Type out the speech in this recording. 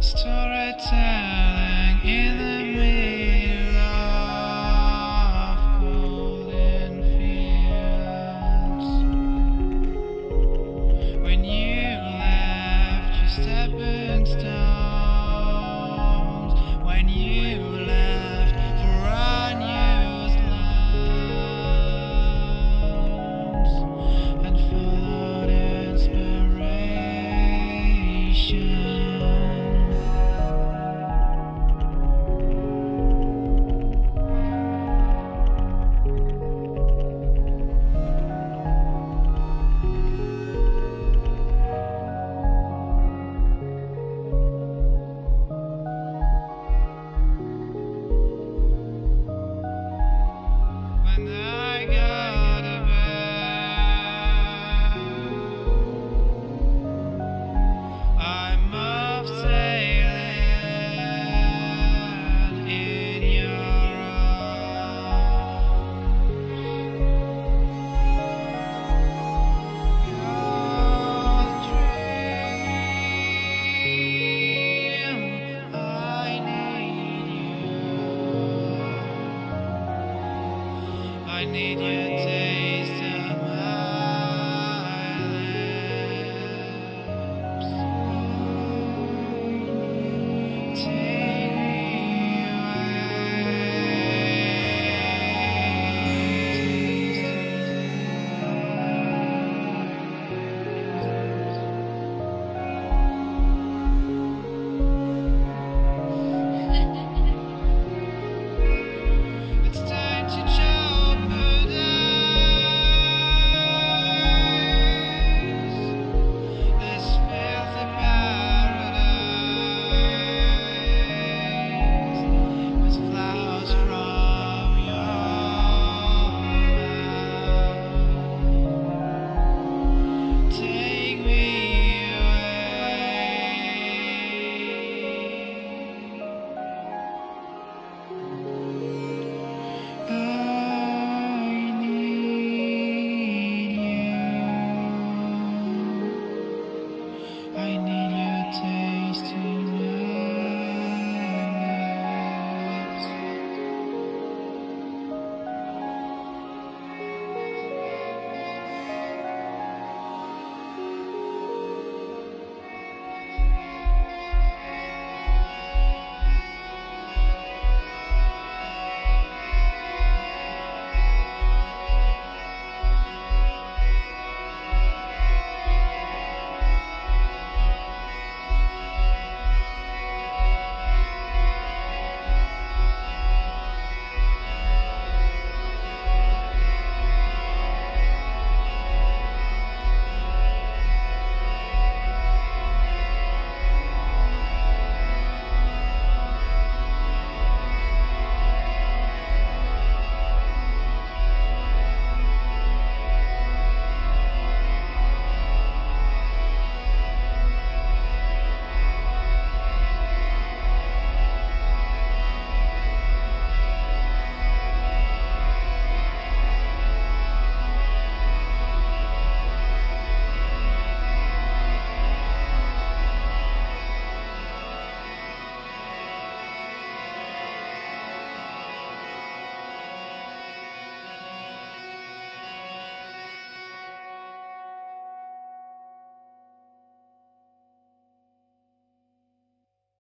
Storytelling in the middle of golden fields. When you left, step and. I need you, day.